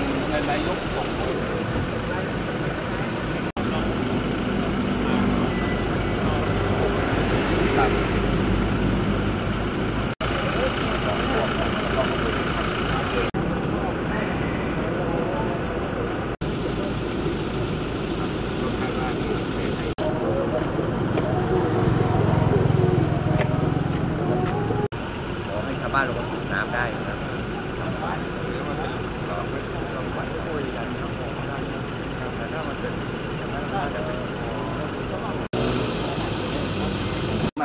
mình lên đây lúc cùng ba được không? Làm đây. ม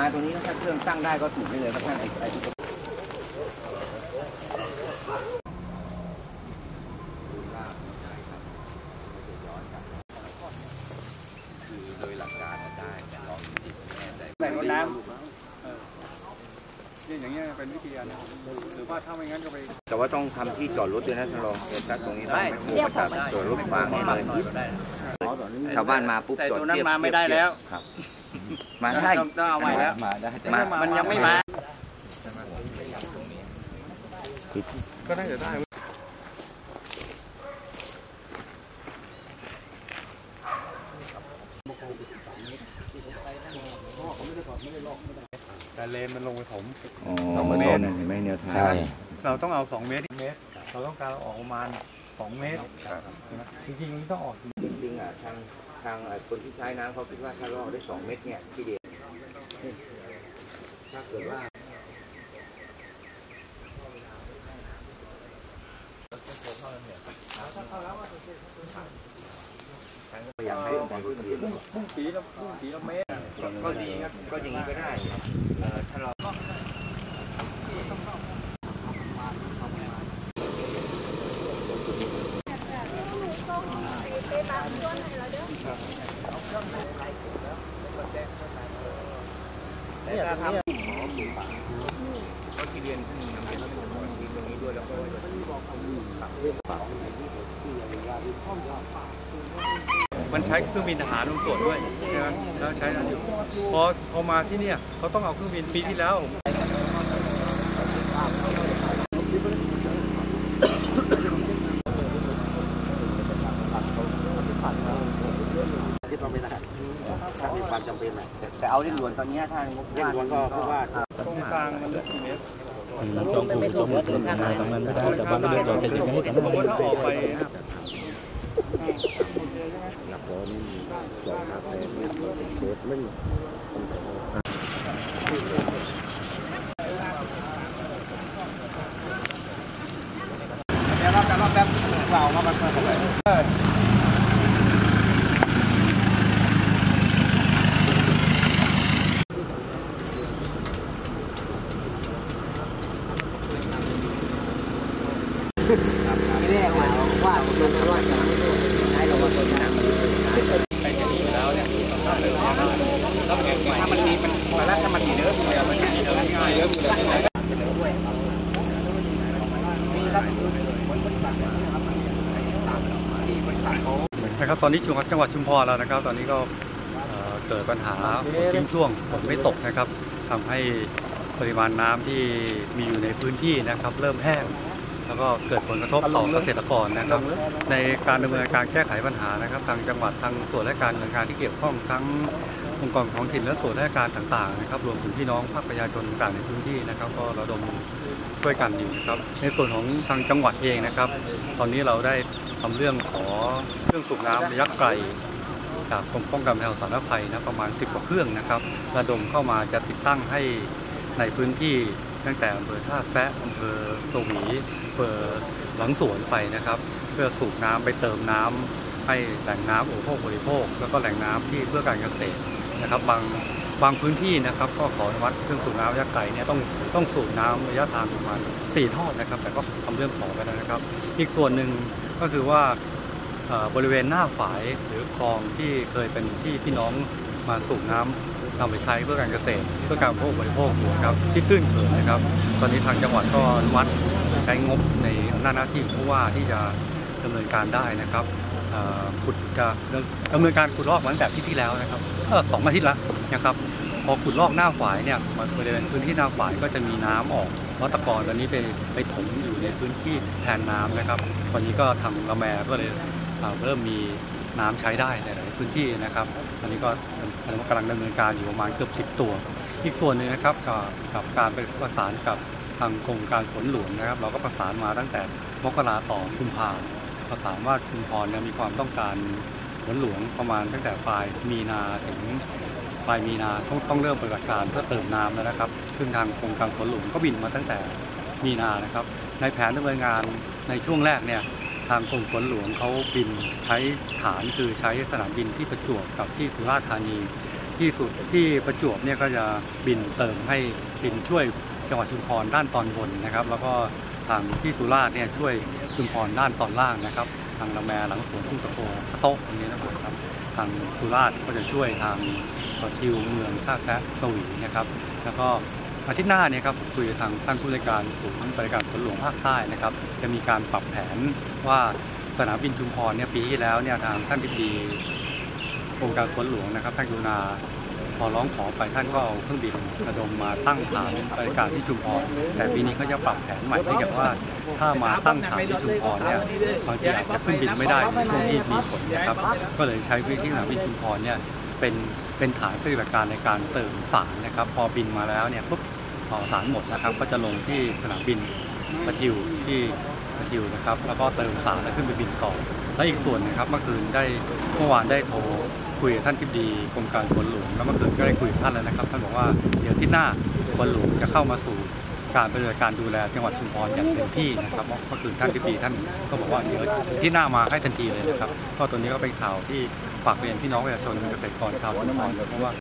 าตรงนี้ถ้าเครื่องตั้งได้ก็ถูกไปเลยครับท่านไอ้ เนี่ยอย่างเงี้ยเป็นวิธีการนะหรือว่าถ้าไม่งั้นก็ไปแต่ว่าต้องทำที่จอดรถด้วยนะท่านรองเดี๋ยวตัดตรงนี้ได้โอ้ประชาจอดรถขวางให้เลยชาวบ้านมาปุ๊บแต่จอดตัวนั้นเทียบมาไม่ได้แล้ว ครับ มาได้ต้องต้องเอาใหม่แล้ว มาได้แต่มามันยังไม่มาก็น่าจะได้ แต่เลนมันลงไปถมสองเมตรเห็นไหมแนวทางเราต้องเอา2เมตรเมตร เราต้องการออกประมาณ 2 เมตรจริงๆมันต้องออกจริงๆอะทางทางเอ่อคนที่ใช้น้ำเขาคิดว่าถ้าลอกได้สองเมตรเนี่ยที่เดียวถ้าเกิดว่าอยากให้องค์กรรู้ทะเบียนพุ่งปีละพุ่งปีละเมตร ก็ดีครับก็อย่างนี้ก็ได้ถ้าเราแต่ถ้าทำหมอปลูกป่าก็ที่เรียนท่านนำเรียนท่านหมอที่ตรงนี้ด้วยแล้วก็จะปรับเรื่องป่าในที่ที่เวลาที่ข้อมยอดป่า มันใช้เครื่องบินทหารบางส่วนด้วยใช่ไหมแล้วใช้นั้นอยู่พอพอมาที่เนี่ยเขาต้องเอาเครื่องบินปีที่แล้วที่เราไม่ได้ถ้ามีความจำเป็นแหละแต่เอาเร่งด่วนตอนนี้ทางงบเร่งด่วนก็เพราะว่าตรงกลางมันลึกกี่เมตรจองผูกจองหมดทำงานทำงานไม่ได้ชาวบ้านก็เดือดร้อนจะยังไงกันผมว่าถ้าออกไป เดี๋ยวเราจะรอบแป๊บเรามาบันทึกกันเลยถ้ามันมีมันมาแล้วถ้ามันมีเนื้อเนื้อมันมีเนื้อง่ายเนื้อมีเนื้อ นะครับตอนนี้จังหวัดจังหวัดชุมพรแล้วนะครับ ตอนนี้ก็เอ่อเกิดปัญหาทิ้งช่วงฝนไม่ตกนะครับทำให้ปริมาณน้ำที่มีอยู่ในพื้นที่นะครับ เริ่มแห้งแล้วก็เกิดผลกระทบต่อเกษตรกรนะครับ ในการดำเนินการแก้ไขปัญหานะครับ ทางจังหวัดทางส่วนราชการหน่วยงานที่เกี่ยวข้องทั้งองค์กรท้องถิ่นและส่วนราชการต่างๆนะครับรวมถึงพี่น้องภาคประชาชนต่างๆในพื้นที่นะครับ ก็ระดม ช่วยกันอยู่นะครับ ในส่วนของทางจังหวัดเองนะครับ ตอนนี้เราได้ทำเรื่องขอเครื่องสูบน้ำระยะไกลจากกรมป้องกันบรรเทาสาธารณภัยนะประมาณ 10 กว่าเครื่องนะครับ ระดมเข้ามาจะติดตั้งให้ในพื้นที่ตั้งแต่อำเภอท่าแซะอำเภอสวีอำเภอหลังสวนไปนะครับ เพื่อสูบน้ำไปเติมน้ำให้แหล่งน้ำอุปโภคบริโภค แล้วก็แหล่งน้ำที่เพื่อการเกษตรนะครับ บาง บางพื้นที่นะครับก็ขออนุมัติเครื่องสูบน้ำระยะไกลเนี่ยต้องต้องสูบน้ำระยะทางประมาณ4ท่อนะครับ แต่ก็ทำเรื่องขอไปแล้วนะครับ อีกส่วนหนึ่งก็คือว่าบริเวณหน้าฝายหรือคลองที่เคยเป็นที่พี่น้องมาสูบน้ำนำไปใช้เพื่อการเกษตร เพื่อการบริโภคบริโภคอยู่ครับที่ตื้นเขินนะครับ ตอนนี้ทางจังหวัดก็อนุมัดใช้งบในหน้าหน้าที่ผู้ว่าที่จะดำเนินการได้นะครับ ขุดจะดำเนินการขุดลอกมาตั้งแต่ที่ที่แล้วนะครับสองอาทิตย์แล้วนะครับพอขุดลอกหน้าฝายเนี่ยบริเวณพื้นที่หน้าฝายก็จะมีน้ำออกเพราะแตกอนตอนนี้ไปไปถมอยู่ในพื้นที่แทนน้ำนะครับตอนนี้ก็ทางละแมก็เลยเริ่มมีน้ำใช้ได้ในหลายพื้นที่นะครับอันนี้ก็กำลังดำเนินการอยู่ประมาณเกือบ 10 ตัว อีกส่วนหนึ่งนะครับกับกับการไปประสานกับทางโครงการฝนหลวงนะครับ เราก็ประสานมาตั้งแต่มกราต่อกุมภา ประสานว่าชุมพรเนี่ยมีความต้องการฝนหลวงประมาณตั้งแต่ปลายมีนาถึงปลายมีนาต้องต้องเริ่มปฏิบัติการเพื่อเติมน้ำแล้วนะครับ ซึ่งทางโครงการฝนหลวงก็บินมาตั้งแต่มีนานะครับ ในแผนดำเนินงานในช่วงแรกเนี่ยทางกรมฝนหลวงเขาบินใช้ฐานคือใช้สนามบินที่ประจวบกับที่สุราษฎร์ธานี ที่สุดที่ประจวบเนี่ยก็จะบินเติมให้บินช่วยจังหวัดชุมพรด้านตอนบนนะครับ แล้วก็ ทางที่สุราษฎร์เนี่ยช่วยชุมพรด้านตอนล่างนะครับ ทางละแมหลังสวนทุ่งตะโกโต๊ะอย่างนี้นะครับทางสุราษฎร์ก็จะช่วยทางปทิวเมืองท่าแซะสวีนะครับ แล้วก็อาทิตย์หน้าเนี่ยครับคุยกับทางท่านผู้บริการศูนย์บริการฝนหลวงภาคใต้นะครับ จะมีการปรับแผนว่าสนามบินชุมพรเนี่ยปีที่แล้วเนี่ยทางท่านพิดีกรมการฝนหลวงนะครับท่านกรุณา พอร้องขอไปท่านก็เอาเครื่องบินระดมมาตั้งฐานบริการที่ชุมพรแต่ปีนี้เขาจะปรับแผนใหม่เนื่องจากว่าถ้ามาตั้งฐานที่ชุมพรเนี่ยบางทีอาจจะขึ้นบินไม่ได้ในช่วงที่มีฝนนะครับก็เลยใช้วิธีสนามบินชุมพรเนี่ยเป็นเป็นฐานปฏิบัติการในการเติมสารนะครับ พอบินมาแล้วเนี่ยปุ๊บพอสารหมดนะครับ ก็จะลงที่สนามบินประทิวที่ประทิวนะครับ แล้วก็เติมสารแล้วขึ้นไปบินก่อน และอีกส่วนนะครับเมื่อคืนได้เมื่อวานได้โทรคุยกับท่านทิบดีกรมการฝนหลวงแล้วเมื่อคืนก็ได้คุยกับท่านแล้วนะครับท่านบอกว่าเดี๋ยวที่หน้าฝนหลวงจะเข้ามาสู่การปฏิบัติการดูแลจังหวัดชุมพรอย่างเต็มที่นะครับเมื่อคืนท่านทิบดีท่านก็บอกว่าเดี๋ยวที่หน้ามาให้ทันทีเลยนะครับก็ตัวนี้ก็เป็นข่าวที่ฝากเรียนพี่น้องประชาชนเกษตรกรชาวชุมพรเพราะว่า